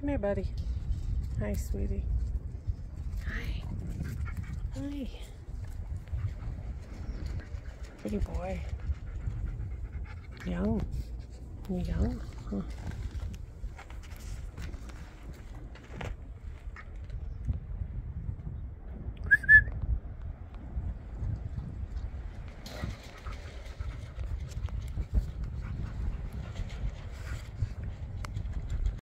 Come here, buddy. Hi, sweetie. Hi. Hi. Pretty boy. Young. You young? Huh.